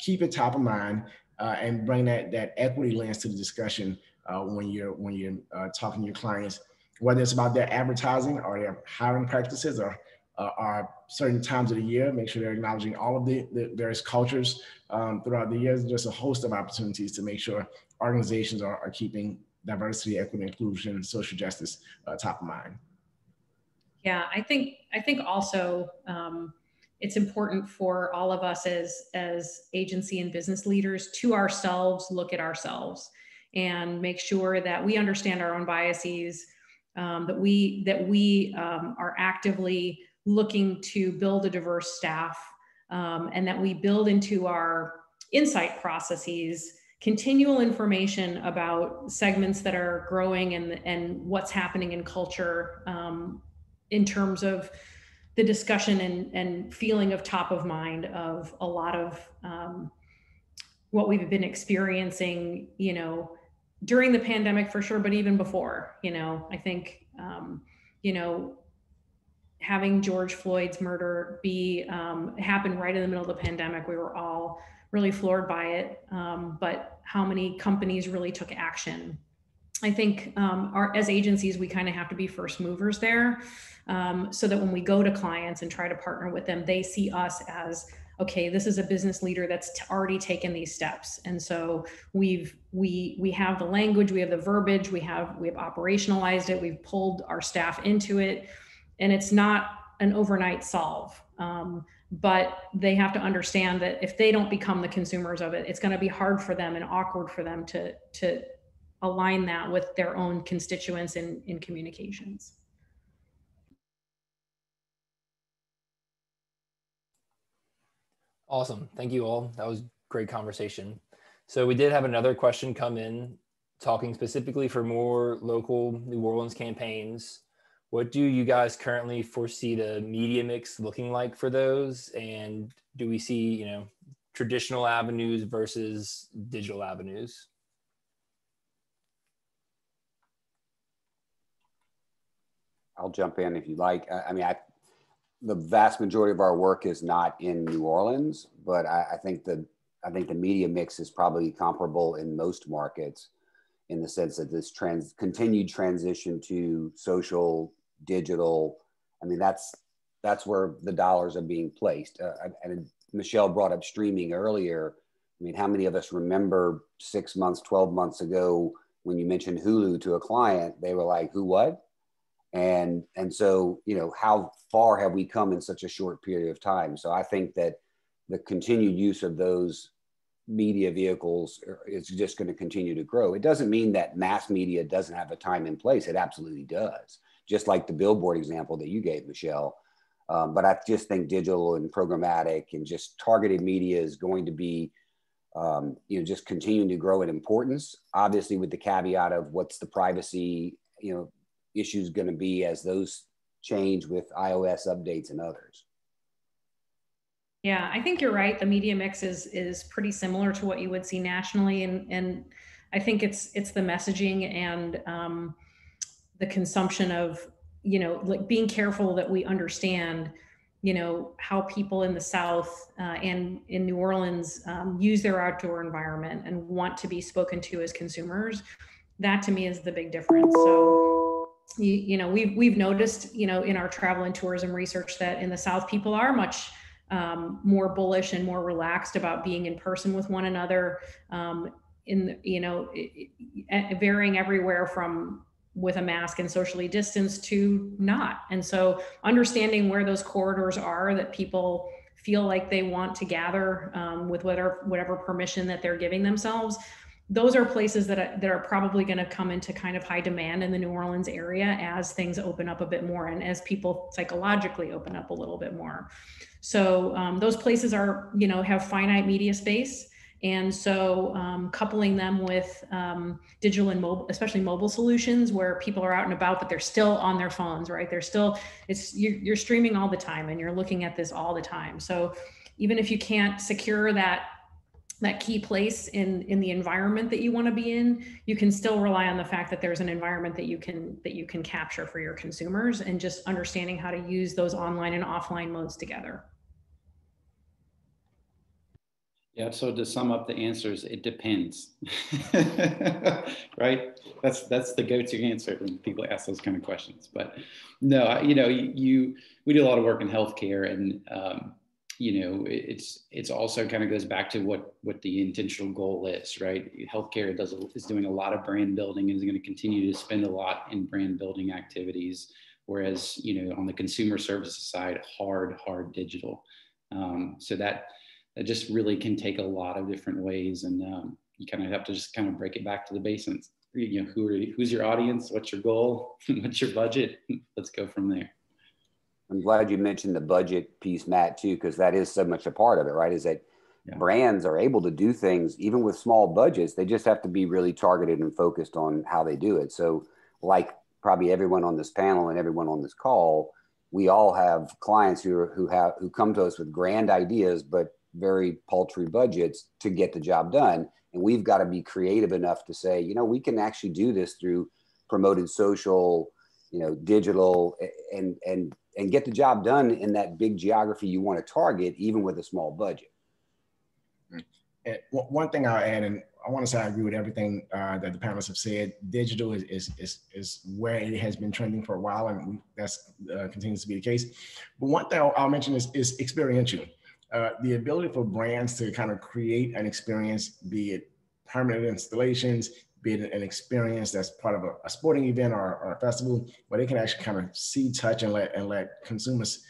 keep it top of mind, uh, and bring that that equity lens to the discussion uh, when you're when you're uh, talking to your clients, whether it's about their advertising or their hiring practices or uh, are certain times of the year. Make sure they're acknowledging all of the, the various cultures um, throughout the years. There's a host of opportunities to make sure organizations are, are keeping diversity, equity, inclusion, social justice uh, top of mind. Yeah, I think I think also um, it's important for all of us as as agency and business leaders to ourselves look at ourselves and make sure that we understand our own biases um, that we that we um, are actively looking to build a diverse staff um, and that we build into our insight processes continual information about segments that are growing and and what's happening in culture um, in terms of the discussion and, and feeling of top of mind of a lot of um, what we've been experiencing, you know, during the pandemic for sure, but even before, you know, I think, um, you know, having George Floyd's murder be um, happen right in the middle of the pandemic, we were all really floored by it. Um, but how many companies really took action? I think um, our, as agencies, we kind of have to be first movers there um, so that when we go to clients and try to partner with them, they see us as okay this is a business leader that's already taken these steps and so we've we we have the language we have the verbiage we have we have operationalized it we've pulled our staff into it and it's not an overnight solve um, but they have to understand that if they don't become the consumers of it it's going to be hard for them and awkward for them to to align that with their own constituents in in communications Awesome. Thank you all. That was great conversation. So we did have another question come in talking specifically for more local New Orleans campaigns. What do you guys currently foresee the media mix looking like for those? And do we see, you know, traditional avenues versus digital avenues? I'll jump in if you like. I, mean, I, the vast majority of our work is not in New Orleans, but I, I, think the I think the media mix is probably comparable in most markets, in the sense that this trans continued transition to social, digital. I mean, that's that's where the dollars are being placed. Uh, and Michelle brought up streaming earlier. I mean, how many of us remember six months, twelve months ago when you mentioned Hulu to a client, they were like, "Who? What?" and and so you know how far have we come in such a short period of time so i think that the continued use of those media vehicles is just going to continue to grow. It doesn't mean that mass media doesn't have a time and place. It absolutely does just like the billboard example that you gave michelle. Um, but i just think digital and programmatic and just targeted media is going to be um, you know just continuing to grow in importance obviously with the caveat of what's the privacy you know issues going to be as those change with iOS updates and others. Yeah, I think you're right. The media mix is is pretty similar to what you would see nationally, and and I think it's it's the messaging and um, the consumption of you know like being careful that we understand you know how people in the south uh, and in new orleans um, use their outdoor environment and want to be spoken to as consumers that to me is the big difference so you, you know we've we've noticed you know in our travel and tourism research that in the south people are much um, more bullish and more relaxed about being in person with one another um, in you know varying everywhere from with a mask and socially distanced to not and so understanding where those corridors are that people feel like they want to gather um, with whatever whatever permission that they're giving themselves those are places that are, that are probably going to come into kind of high demand in the New Orleans area as things open up a bit more and as people psychologically open up a little bit more. So um, those places are, you know, have finite media space. And so um, coupling them with um, digital and mobile, especially mobile solutions where people are out and about, but they're still on their phones, right? They're still, it's, you're, you're streaming all the time and you're looking at this all the time. So even if you can't secure that that key place in in the environment that you want to be in you can still rely on the fact that there's an environment that you can that you can capture for your consumers and just understanding how to use those online and offline modes together yeah so to sum up the answers it depends. <laughs> Right? That's that's the go-to answer when people ask those kind of questions. But no you know you, we do a lot of work in healthcare and um, you know it's it's also kind of goes back to what what the intentional goal is right? Healthcare does is doing a lot of brand building and is going to continue to spend a lot in brand building activities whereas you know on the consumer services side hard hard digital. Um, so that that just really can take a lot of different ways, and um, you kind of have to just kind of break it back to the basics. You know, who are who's your audience? What's your goal? <laughs> What's your budget? <laughs> Let's go from there. I'm glad you mentioned the budget piece, Matt, too, because that is so much a part of it, right? Is that yeah. brands are able to do things even with small budgets. They just have to be really targeted and focused on how they do it. So, like probably everyone on this panel and everyone on this call, we all have clients who are, who have who come to us with grand ideas but very paltry budgets to get the job done. And we've got to be creative enough to say, you know, we can actually do this through promoted social, you know, digital, and and and get the job done in that big geography you want to target, even with a small budget. And one thing I'll add, and I want to say I agree with everything uh, that the panelists have said. Digital is, is, is, is, where it has been trending for a while, and we, that's uh, continues to be the case. But one thing I'll, I'll mention is, is experiential. Uh, the ability for brands to kind of create an experience, be it permanent installations, be it an experience that's part of a, a sporting event or, or, a festival, where they can actually kind of see, touch, and let and let consumers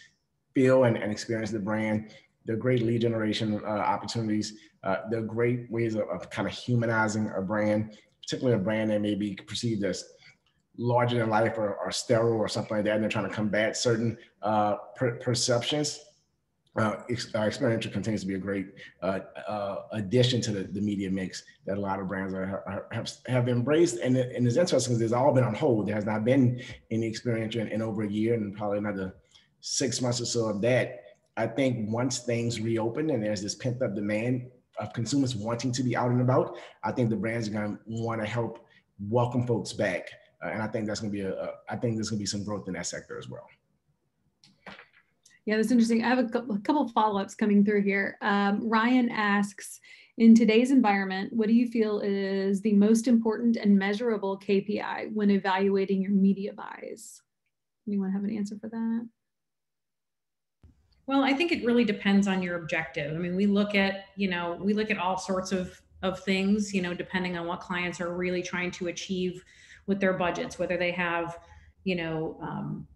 feel and, and experience the brand. They're great lead generation uh, opportunities. Uh, they're great ways of, of, kind of humanizing a brand, particularly a brand that may be perceived as larger than life or, or sterile or something like that. And they're trying to combat certain uh, per- perceptions uh, experiential continues to be a great uh, uh, addition to the, the media mix that a lot of brands are, are, have, have embraced. And, and it's interesting because it's all been on hold. There has not been any experiential in, in, over a year and probably another six months or so of that. I think once things reopen and there's this pent up demand of consumers wanting to be out and about, I think the brands are going to want to help welcome folks back. Uh, and I think that's going to be a, a I think there's going to be some growth in that sector as well. Yeah, that's interesting. I have a couple follow-ups coming through here. Um, Ryan asks, in today's environment, what do you feel is the most important and measurable KPI when evaluating your media buys? Anyone have an answer for that? Well, I think it really depends on your objective. I mean, we look at, you know, we look at all sorts of of things, you know, depending on what clients are really trying to achieve with their budgets, whether they have, you know, um,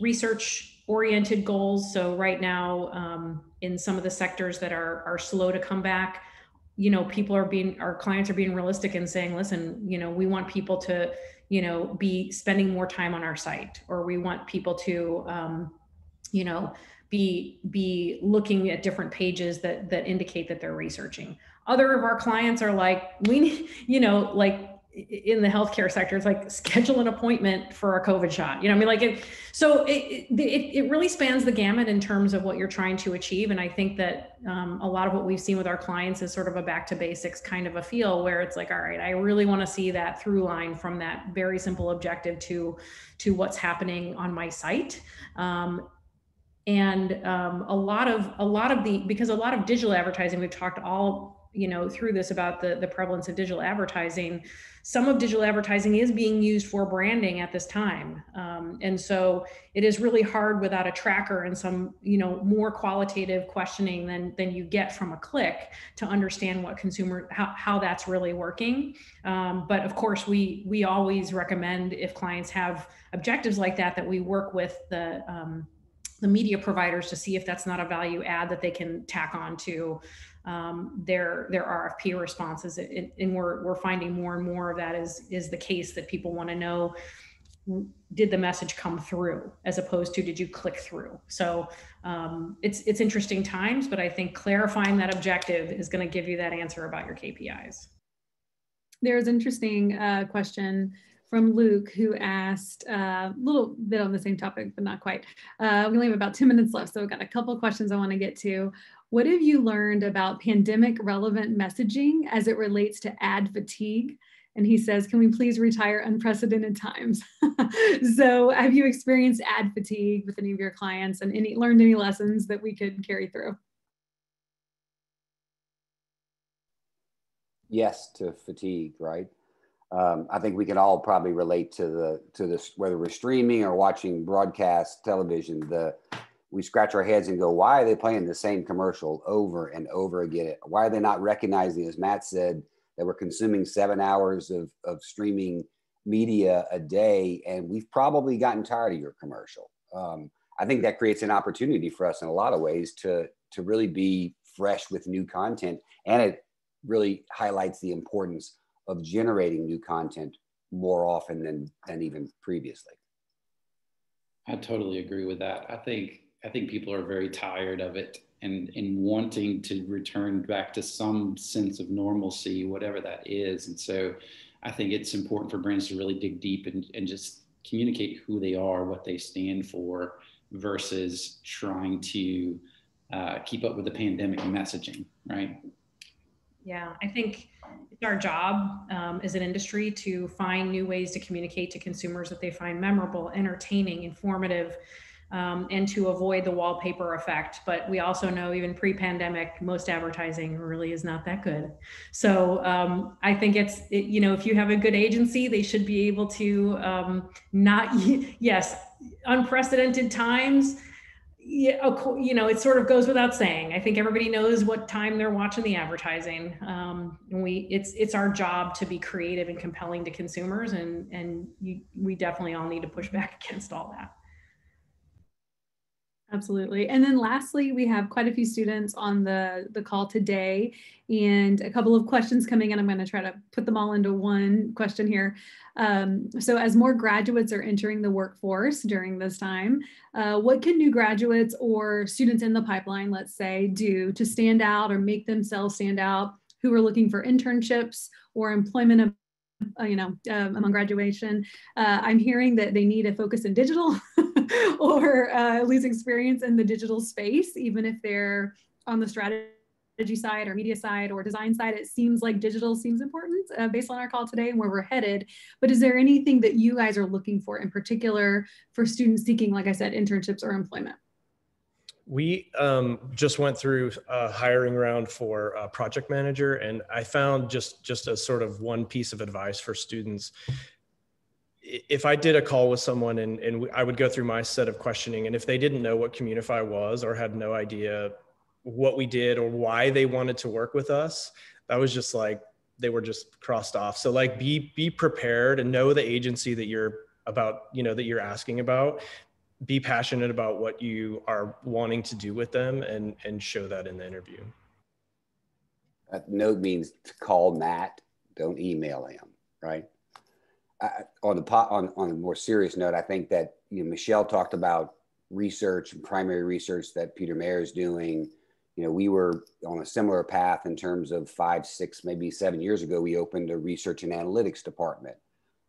research oriented goals. So right now, um, in some of the sectors that are are slow to come back, you know, people are being our clients are being realistic and saying, listen, you know, we want people to, you know, be spending more time on our site, or we want people to, um, you know, be be looking at different pages that that indicate that they're researching. Other of our clients are like, we, you know, like in the healthcare sector it's like schedule an appointment for a covid shot you know i mean like it so it, it, it really spans the gamut in terms of what you're trying to achieve. And i think that um, a lot of what we've seen with our clients is sort of a back to basics kind of a feel where it's like all right i really want to see that through line from that very simple objective to to what's happening on my site. Um, and um, a lot of a lot of the because a lot of digital advertising we've talked all you know through this about the the prevalence of digital advertising some of digital advertising is being used for branding at this time. Um, and so it is really hard without a tracker and some you know more qualitative questioning than than you get from a click to understand what consumer how, how that's really working. Um, but of course we we always recommend if clients have objectives like that that we work with the um, the media providers to see if that's not a value add that they can tack on to um, their their RFP responses, and, and we're we're finding more and more of that is is the case that people want to know did the message come through as opposed to did you click through? So um, it's it's interesting times but i think clarifying that objective is going to give you that answer about your kpis there's an interesting uh, question from luke who asked uh, a little bit on the same topic but not quite. Uh, we only have about 10 minutes left so we've got a couple questions i want to get to what have you learned about pandemic relevant messaging as it relates to ad fatigue? And he says, Can we please retire unprecedented times? <laughs> so, have you experienced ad fatigue with any of your clients and any learned any lessons that we could carry through? Yes, to fatigue, right? Um, I think we can all probably relate to the to this whether we're streaming or watching broadcast television. The we scratch our heads and go, why are they playing the same commercial over and over again? Why are they not recognizing, as Matt said, that we're consuming seven hours of, of streaming media a day and we've probably gotten tired of your commercial? Um, I think that creates an opportunity for us in a lot of ways to to really be fresh with new content, and it really highlights the importance of generating new content more often than than even previously. I totally agree with that. I think I think people are very tired of it and and wanting to return back to some sense of normalcy, whatever that is. And so I think it's important for brands to really dig deep and, and just communicate who they are, what they stand for, versus trying to uh, keep up with the pandemic messaging, right? Yeah, I think it's our job um, as an industry to find new ways to communicate to consumers that they find memorable, entertaining, informative, um, and to avoid the wallpaper effect. But we also know, even pre pandemic, most advertising really is not that good. So um, I think it's, it, you know, if you have a good agency, they should be able to um, not, <laughs> yes, unprecedented times yeah, you know, it sort of goes without saying. I think everybody knows what time they're watching the advertising. Um, and we, it's it's our job to be creative and compelling to consumers, and and you, we definitely all need to push back <laughs> against all that. Absolutely. And then lastly, we have quite a few students on the, the call today and a couple of questions coming in. I'm going to try to put them all into one question here. Um, so as more graduates are entering the workforce during this time, uh, what can new graduates or students in the pipeline, let's say, do to stand out or make themselves stand out who are looking for internships or employment uh, you know, um, among graduation. Uh, I'm hearing that they need a focus in digital <laughs> <laughs> or uh, least experience in the digital space, even if they're on the strategy side or media side or design side. It seems like digital seems important uh, based on our call today and where we're headed. But is there anything that you guys are looking for in particular for students seeking, like I said, internships or employment? We um, just went through a hiring round for a project manager, and I found just just a sort of one piece of advice for students. If I did a call with someone and, and I would go through my set of questioning, and if they didn't know what Communify was or had no idea what we did or why they wanted to work with us, that was just like they were just crossed off. So like be be prepared and know the agency that you're about, you know, that you're asking about. Be passionate about what you are wanting to do with them and and show that in the interview. Uh, note means to call matt. Don't email him right on the pot on, on a more serious note i think that you know michelle talked about research and primary research that peter mayer is doing you know we were on a similar path in terms of five six maybe seven years ago we opened a research and analytics department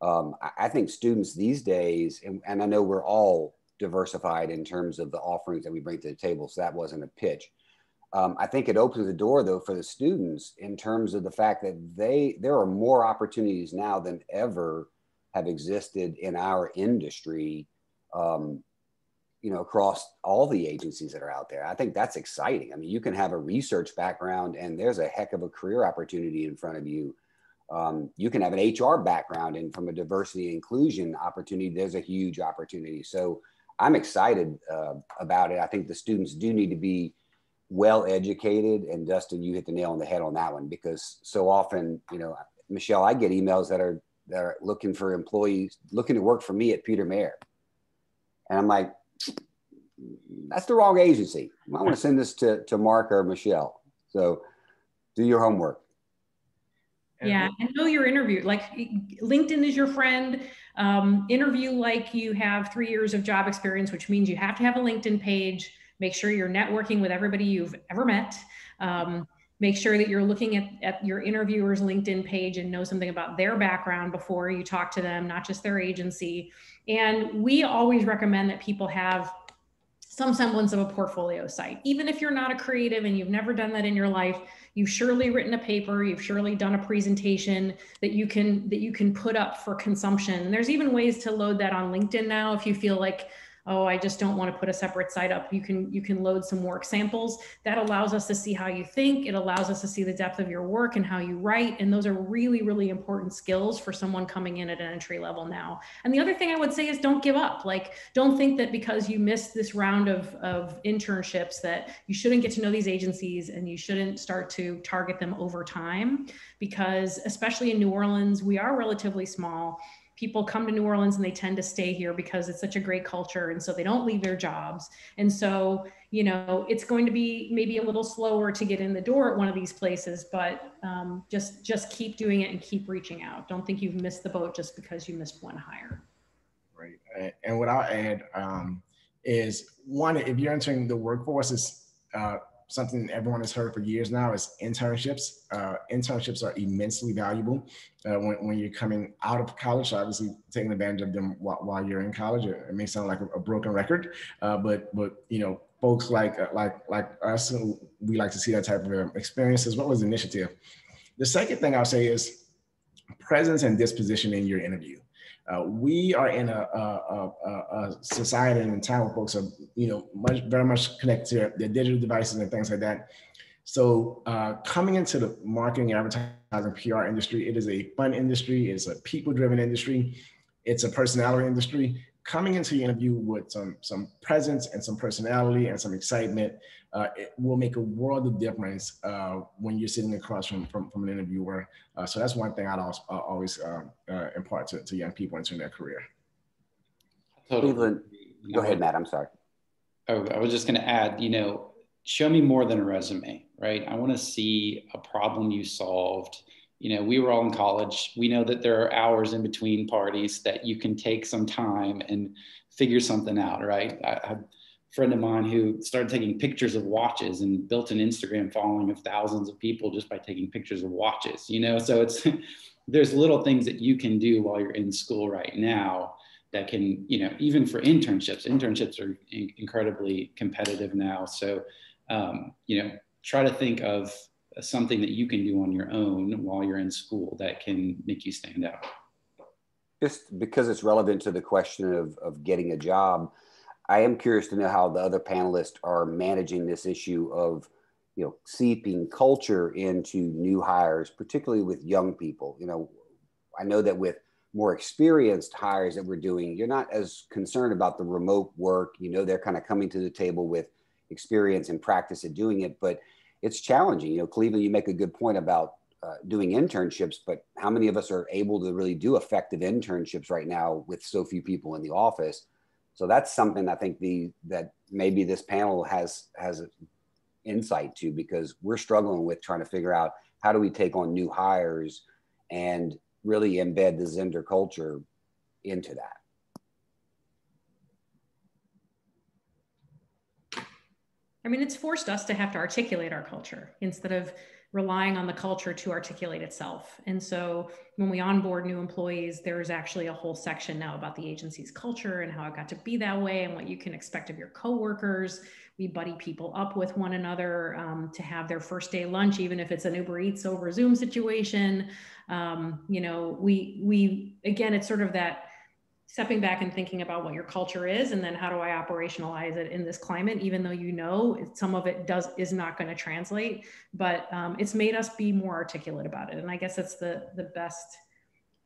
um, I, I, think students these days and, and i know we're all diversified in terms of the offerings that we bring to the table. So that wasn't a pitch. Um, I think it opens the door though for the students in terms of the fact that they there are more opportunities now than ever have existed in our industry. Um, you know, across all the agencies that are out there. I think that's exciting. I mean, you can have a research background and there's a heck of a career opportunity in front of you. Um, you can have an HR background and from a diversity inclusion opportunity, there's a huge opportunity. So I'm excited uh, about it. I think the students do need to be well educated. And Dustin, you hit the nail on the head on that one because so often, you know, Michelle, I get emails that are that are looking for employees, looking to work for me at Peter Mayer, and I'm like, that's the wrong agency. I want to send this to to Mark or Michelle. So, do your homework. Yeah, and know your interview. Like LinkedIn is your friend. Um, interview like you have three years of job experience, which means you have to have a LinkedIn page. Make sure you're networking with everybody you've ever met. Um, make sure that you're looking at, at your interviewer's LinkedIn page and know something about their background before you talk to them, not just their agency. And we always recommend that people have some semblance of a portfolio site. Even if you're not a creative and you've never done that in your life, you've surely written a paper you've surely done a presentation that you can that you can put up for consumption and there's even ways to load that on linkedin now if you feel like oh i just don't want to put a separate site up. You can you can load some work samples. That allows us to see how you think. It allows us to see the depth of your work and how you write. And those are really really important skills for someone coming in at an entry level now. And the other thing i would say is don't give up. Like don't think that because you missed this round of of internships that you shouldn't get to know these agencies and you shouldn't start to target them over time. Because especially in new orleans we are relatively small people come to New Orleans and they tend to stay here because it's such a great culture. And so they don't leave their jobs. And so, you know, it's going to be maybe a little slower to get in the door at one of these places, but um, just, just keep doing it and keep reaching out. Don't think you've missed the boat just because you missed one hire. Right. And what I'll add um, is one, if you're entering the workforce, is uh, something everyone has heard for years now is internships. Uh, internships are immensely valuable uh, when, when you're coming out of college. Obviously, taking advantage of them while, while you're in college. It, may sound like a, a broken record, uh, but but you know, folks like uh, like like us, we like to see that type of um, experience as well as initiative. The second thing I'll say is presence and disposition in your interview. Uh, we are in a, a, a, a, society and time where folks are, you know, much very much connected to their digital devices and things like that. So uh, coming into the marketing, advertising, PR industry, it is a fun industry. It's a people-driven industry. It's a personality industry. Coming into the interview with some some presence and some personality and some excitement uh, it will make a world of difference uh, when you're sitting across from, from, from an interviewer. Uh, so that's one thing I'd always, always um, uh, impart to, to young people entering their career. Totally. Cleveland, go ahead, Matt. I'm sorry. Oh, I was just going to add, you know, show me more than a resume, right? I want to see a problem you solved. You know, we were all in college. We know that there are hours in between parties that you can take some time and figure something out, right? I, I friend of mine who started taking pictures of watches and built an Instagram following of thousands of people just by taking pictures of watches, you know? So it's, <laughs> there's little things that you can do while you're in school right now that can, you know, even for internships, internships are in- incredibly competitive now. So, um, you know, try to think of something that you can do on your own while you're in school that can make you stand out. Just because it's relevant to the question of, of getting a job, I am curious to know how the other panelists are managing this issue of, you know, seeping culture into new hires, particularly with young people. You know, I know that with more experienced hires that we're doing, you're not as concerned about the remote work. You know, they're kind of coming to the table with experience and practice at doing it, but it's challenging. You know, Cleveland, you make a good point about uh, doing internships, but how many of us are able to really do effective internships right now with so few people in the office? So that's something I think the that maybe this panel has has insight to because we're struggling with trying to figure out how do we take on new hires and really embed the Zehnder culture into that. I mean, it's forced us to have to articulate our culture instead of relying on the culture to articulate itself. And so when we onboard new employees, there's actually a whole section now about the agency's culture and how it got to be that way and what you can expect of your coworkers. We buddy people up with one another um, to have their first day lunch, even if it's an Uber Eats over Zoom situation. Um, you know, we we again, it's sort of that stepping back and thinking about what your culture is and then how do i operationalize it in this climate even though you know some of it does is not going to translate but um, it's made us be more articulate about it. And i guess that's the the best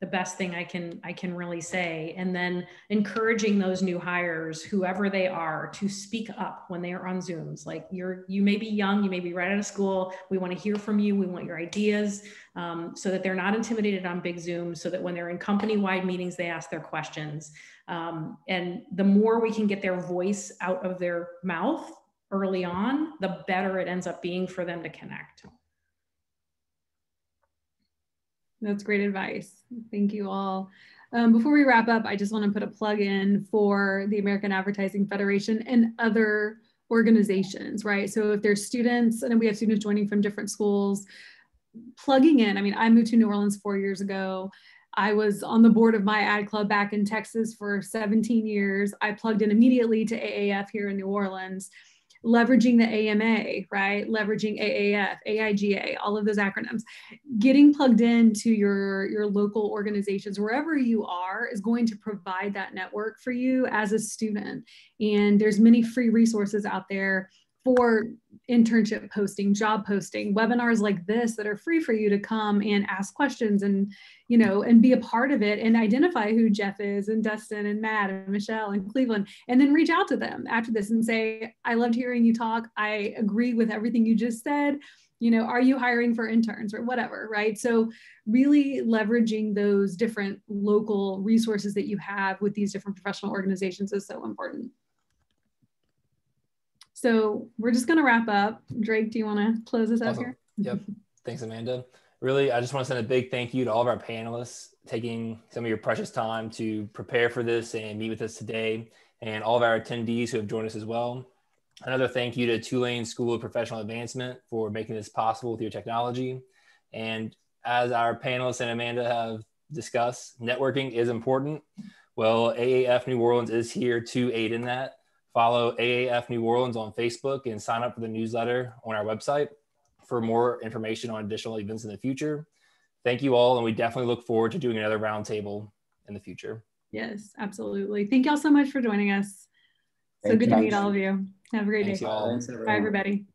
the best thing I can I can really say. And then encouraging those new hires, whoever they are, to speak up when they are on Zooms. Like you're you may be young, you may be right out of school. We want to hear from you. We want your ideas, um, so that they're not intimidated on big Zooms. So that when they're in company-wide meetings, they ask their questions. Um, and the more we can get their voice out of their mouth early on, the better it ends up being for them to connect. That's great advice. Thank you all. Um, before we wrap up, I just want to put a plug in for the American Advertising Federation and other organizations, right? So if there's students, and we have students joining from different schools, plugging in. I mean, I moved to New Orleans four years ago. I was on the board of my ad club back in Texas for 17 years. I plugged in immediately to AAF here in New Orleans leveraging the AMA, right? Leveraging AAF, AIGA, all of those acronyms. Getting plugged into your, your local organizations, wherever you are, is going to provide that network for you as a student. And there's many free resources out there for internship posting, job posting, webinars like this that are free for you to come and ask questions and, you know, and be a part of it and identify who Jeff is and Dustin and Matt and Michelle and Cleveland, and then reach out to them after this and say, I loved hearing you talk. I agree with everything you just said. you know, are you hiring for interns or whatever, right? So really leveraging those different local resources that you have with these different professional organizations is so important. So we're just going to wrap up. Drake, do you want to close us awesome. out here? Yep. Thanks, Amanda. Really, I just want to send a big thank you to all of our panelists taking some of your precious time to prepare for this and meet with us today, and all of our attendees who have joined us as well. Another thank you to Tulane School of Professional Advancement for making this possible with your technology. And as our panelists and Amanda have discussed, networking is important. Well, AAF New Orleans is here to aid in that. Follow AAF New Orleans on Facebook and sign up for the newsletter on our website for more information on additional events in the future. Thank you all, and we definitely look forward to doing another roundtable in the future. Yes, absolutely. Thank y'all so much for joining us. So good to meet all of you. Have a great Thanks day. Bye, everybody.